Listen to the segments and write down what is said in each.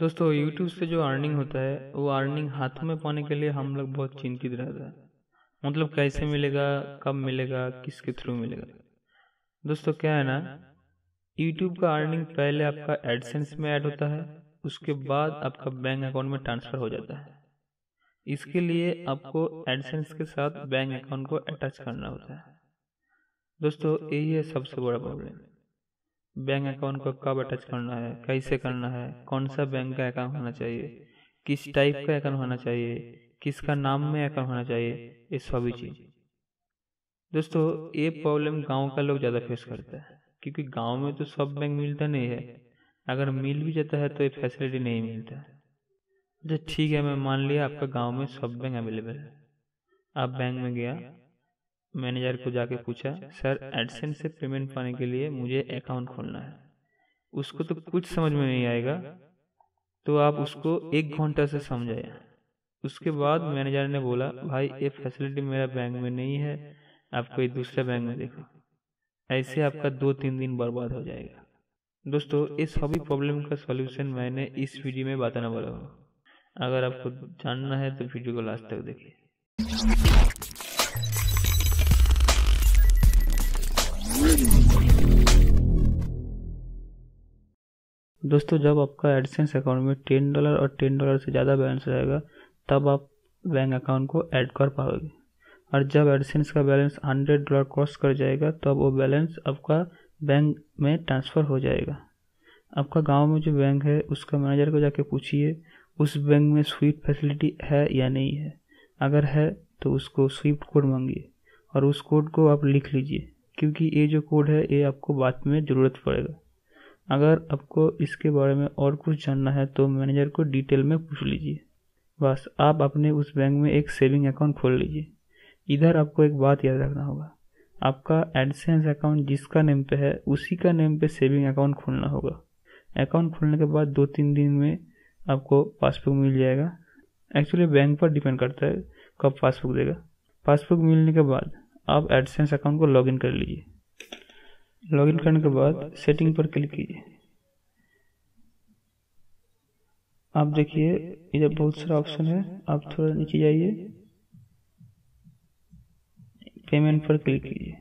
दोस्तों यूट्यूब से जो अर्निंग होता है, वो अर्निंग हाथों में पाने के लिए हम लोग बहुत चिंतित रहते हैं। मतलब कैसे मिलेगा, कब मिलेगा, किसके थ्रू मिलेगा। दोस्तों, क्या है ना यूट्यूब का अर्निंग पहले आपका एडसेंस में ऐड होता है, उसके बाद आपका बैंक अकाउंट में ट्रांसफ़र हो जाता है। इसके लिए आपको एडसेंस के साथ बैंक अकाउंट को अटैच करना होता है। दोस्तों, यही है सबसे बड़ा प्रॉब्लम बैंक अकाउंट को कब अटैच करना है, कैसे करना है, कौन सा बैंक का अकाउंट होना चाहिए, किस टाइप का अकाउंट होना चाहिए, किसका नाम में अकाउंट होना चाहिए, ये सभी चीज़। दोस्तों, ये प्रॉब्लम गाँव का लोग ज़्यादा फेस करता है, क्योंकि गाँव में तो सब बैंक मिलता नहीं है। अगर मिल भी जाता है तो ये फैसिलिटी नहीं मिलता तो ठीक है, मैं मान लिया आपका गाँव में सब बैंक अवेलेबल है। आप बैंक में गया मैनेजर को जाके पूछा सर एडसेंस से पेमेंट पाने के लिए मुझे अकाउंट खोलना है। उसको तो कुछ समझ में नहीं आएगा। तो आप उसको एक घंटा से समझाया उसके बाद मैनेजर ने बोला भाई ये फैसिलिटी मेरा बैंक में नहीं है। आप कोई दूसरे बैंक में देखो। ऐसे आपका दो तीन दिन बर्बाद हो जाएगा दोस्तों इस सभी प्रॉब्लम का सॉल्यूशन मैंने इस वीडियो में बताने वाला हूँ अगर आपको जानना है तो वीडियो को लास्ट तक देखिए दोस्तों, जब आपका एडसेंस अकाउंट में टेन डॉलर और टेन डॉलर से ज़्यादा बैलेंस रहेगा तब आप बैंक अकाउंट को ऐड कर पाओगे। और जब एडसेंस का बैलेंस हंड्रेड डॉलर क्रॉस कर जाएगा, तब वो बैलेंस आपका बैंक में ट्रांसफ़र हो जाएगा। आपका गाँव में जो बैंक है, उसका मैनेजर को जाके पूछिए, उस बैंक में स्वीट फैसिलिटी है या नहीं है। अगर है तो उसको स्विफ्ट कोड मांगिए और उस कोड को आप लिख लीजिए, क्योंकि ये जो कोड है, ये आपको बाद में ज़रूरत पड़ेगा। अगर आपको इसके बारे में और कुछ जानना है तो मैनेजर को डिटेल में पूछ लीजिए। बस आप अपने उस बैंक में एक सेविंग अकाउंट खोल लीजिए। इधर आपको एक बात याद रखना होगा। आपका एडसेंस अकाउंट जिसका नेम पे है, उसी का नेम पे सेविंग अकाउंट खोलना होगा। अकाउंट खोलने के बाद दो तीन दिन में आपको पासबुक मिल जाएगा। एक्चुअली बैंक पर डिपेंड करता है कब पासबुक देगा। पासबुक मिलने के बाद आप एडसेंस अकाउंट को लॉगिन कर लीजिए। लॉगिन करने के बाद सेटिंग पर क्लिक कीजिए। आप देखिए, इधर बहुत सारा ऑप्शन है। आप थोड़ा नीचे जाइए। पेमेंट पर क्लिक कीजिए।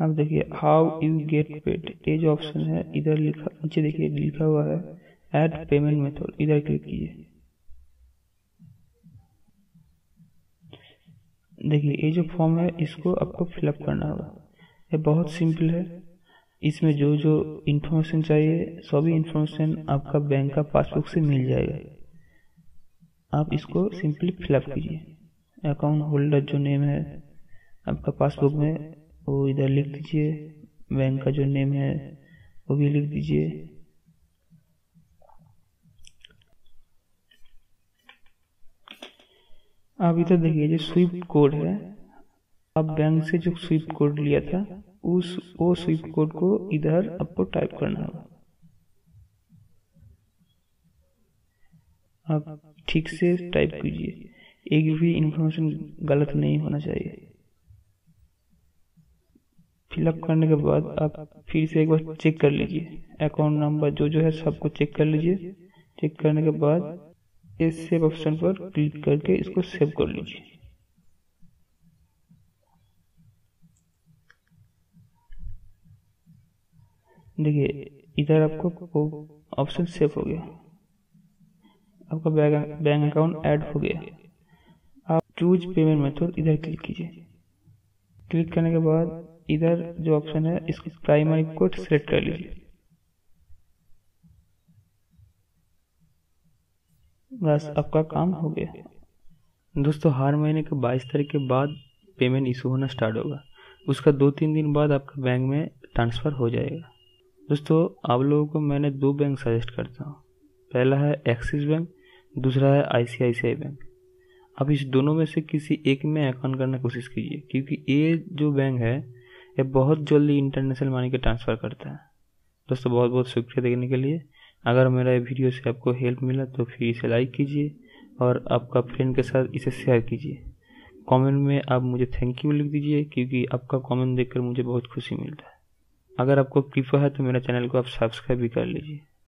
आप देखिए, हाउ यू गेट पेड। ये जो ऑप्शन है, इधर लिखा, नीचे देखिए, लिखा हुआ है, ऐड पेमेंट मेथड। इधर क्लिक कीजिए। देखिए ये जो फॉर्म है, इसको आपको फिलअप करना होगा। ये बहुत सिंपल है। इसमें जो जो इन्फॉर्मेशन चाहिए, सभी इन्फॉर्मेशन आपका बैंक का पासबुक से मिल जाएगा। आप इसको सिंपली फिलअप कीजिए। अकाउंट होल्डर जो नेम है, आपका पासबुक में, वो इधर लिख दीजिए। बैंक का जो नेम है, वो भी लिख दीजिए। आप इधर देखिए, जो स्विफ्ट कोड है, आप बैंक से जो स्विफ्ट कोड लिया था, उस, वो स्विफ्ट कोड को इधर आपको टाइप करना होगा। आप ठीक से टाइप कीजिए। एक भी इंफॉर्मेशन गलत नहीं होना चाहिए। फिलअप करने के बाद आप फिर से एक बार चेक कर लीजिए। अकाउंट नंबर जो जो है, सबको चेक कर लीजिए। चेक करने के बाद इस सेव ऑप्शन पर क्लिक करके इसको सेव कर लीजिए। देखिए, इधर आपको ऑप्शन सेव हो गया। आपका बैंक अकाउंट ऐड हो गया। आप चूज़ पेमेंट मेथड इधर क्लिक कीजिए। क्लिक करने के बाद इधर जो ऑप्शन है, इसको प्राइमरी कोड सेलेक्ट कर लीजिए। बस आपका काम हो गया। दोस्तों, हर महीने के बाईस तारीख के बाद पेमेंट इशू होना स्टार्ट होगा। उसका दो तीन दिन बाद आपका बैंक में ट्रांसफ़र हो जाएगा। दोस्तों, आप लोगों को मैंने दो बैंक सजेस्ट करता हूँ। पहला है एक्सिस बैंक दूसरा है आईसीआईसीआई बैंक आप इस दोनों में से किसी एक में अकाउंट करने की कोशिश कीजिए, क्योंकि ये जो बैंक है, ये बहुत जल्दी इंटरनेशनल मनी के ट्रांसफ़र करता है। दोस्तों बहुत बहुत शुक्रिया देखने के लिए। अगर मेरा ये वीडियो से आपको हेल्प मिला तो फिर इसे लाइक कीजिए और आपका फ्रेंड के साथ इसे शेयर कीजिए। कमेंट में आप मुझे थैंक यू लिख दीजिए क्योंकि आपका कमेंट देखकर मुझे बहुत खुशी मिलता है। अगर आपको कृपा है तो मेरा चैनल को आप सब्सक्राइब भी कर लीजिए।